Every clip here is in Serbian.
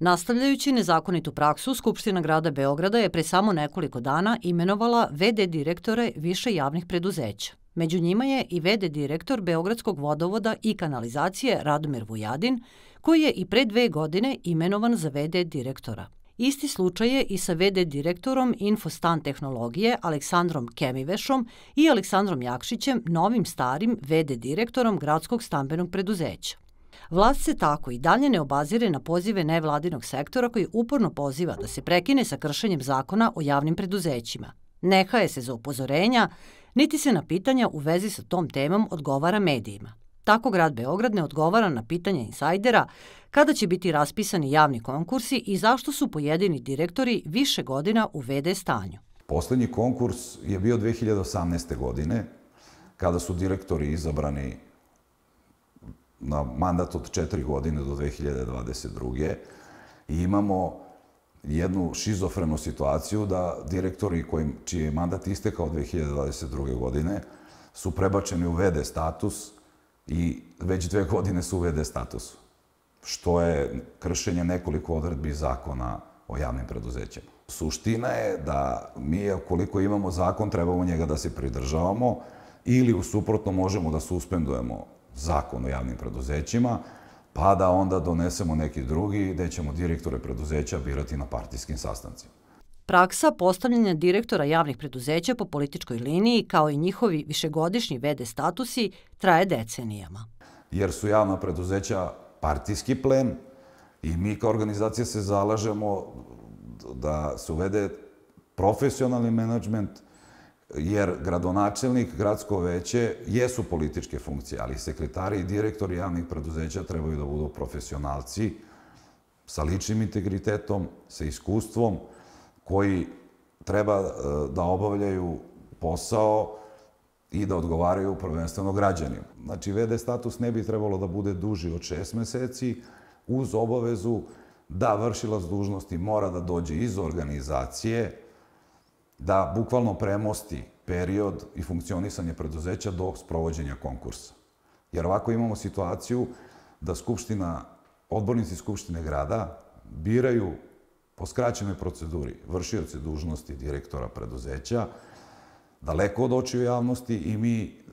Nastavljajući nezakonitu praksu, Skupština grada Beograda je pre samo nekoliko dana imenovala VD direktore više javnih preduzeća. Među njima je i VD direktor Beogradskog vodovoda i kanalizacije Radomir Vujadin, koji je i pre dve godine imenovan za VD direktora. Isti slučaj je i sa VD direktorom Infostan tehnologije Aleksandrom Kemivešom i Aleksandrom Jakšićem, novim starim VD direktorom Gradskog stambenog preduzeća. Vlast se tako i dalje ne obazire na pozive nevladinog sektora koji uporno poziva da se prekine sa kršenjem zakona o javnim preduzećima. Nehaje se za upozorenja, niti se na pitanja u vezi sa tom temom odgovara medijima. Tako grad Beograd ne odgovara na pitanje insajdera kada će biti raspisani javni konkursi i zašto su pojedini direktori više godina u VD stanju. Poslednji konkurs je bio 2018. godine, kada su direktori izabrani na mandat od četiri godine do 2022. I imamo jednu šizofrenu situaciju da direktori kojim, čiji je mandat istekao 2022. godine su prebačeni u VD status i već dve godine su u VD statusu, što je kršenje nekoliko odredbi zakona o javnim preduzećima. Suština je da mi, koliko imamo zakon, trebamo njega da se pridržavamo ili u suprotno možemo da suspendujemo zakon o javnim preduzećima, pa da onda donesemo neki drugi gde ćemo direktore preduzeća birati na partijskim sastancima. Praksa postavljanja direktora javnih preduzeća po političkoj liniji, kao i njihovi višegodišnji vede statusi, traje decenijama. Jer su javna preduzeća partijski plen i mi kao organizacija se zalažemo da se uvede profesionalni menadžment, jer gradonačelnik, gradsko veće jesu političke funkcije, ali sekretari i direktori javnih preduzeća trebaju da budu profesionalci sa ličnim integritetom, sa iskustvom, koji treba e, da obavljaju posao i da odgovaraju prvenstveno građanima. Znači, VD status ne bi trebalo da bude duži od šest meseci, uz obavezu da vršilac dužnosti mora da dođe iz organizacije, da bukvalno premosti period i funkcionisanje preduzeća do sprovođenja konkursa. Jer ovako imamo situaciju da Skupština, odbornici Skupštine grada biraju po skraćenoj proceduri vršioce dužnosti direktora preduzeća, daleko od očiju javnosti i mi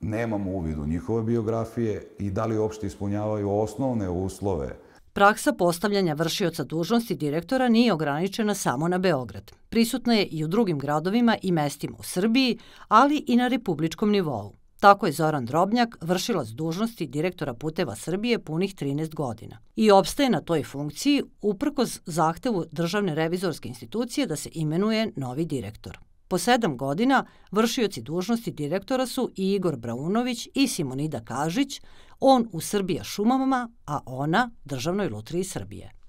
nemamo uvid u njihove biografije i da li uopšte ispunjavaju osnovne uslove Praksa postavljanja vršioca dužnosti direktora nije ograničena samo na Beograd. Prisutna je i u drugim gradovima i mestima u Srbiji, ali i na republičkom nivou. Tako je Zoran Drobnjak, vršilac dužnosti direktora Puteva Srbije punih 13 godina. I opstaje na toj funkciji uprkos zahtevu Državne revizorske institucije da se imenuje novi direktor. Po sedam godina vršioci dužnosti direktora su i Igor Braunović i Simonida Kažić, on u Srbija šumama, a ona Državnoj lutriji Srbije.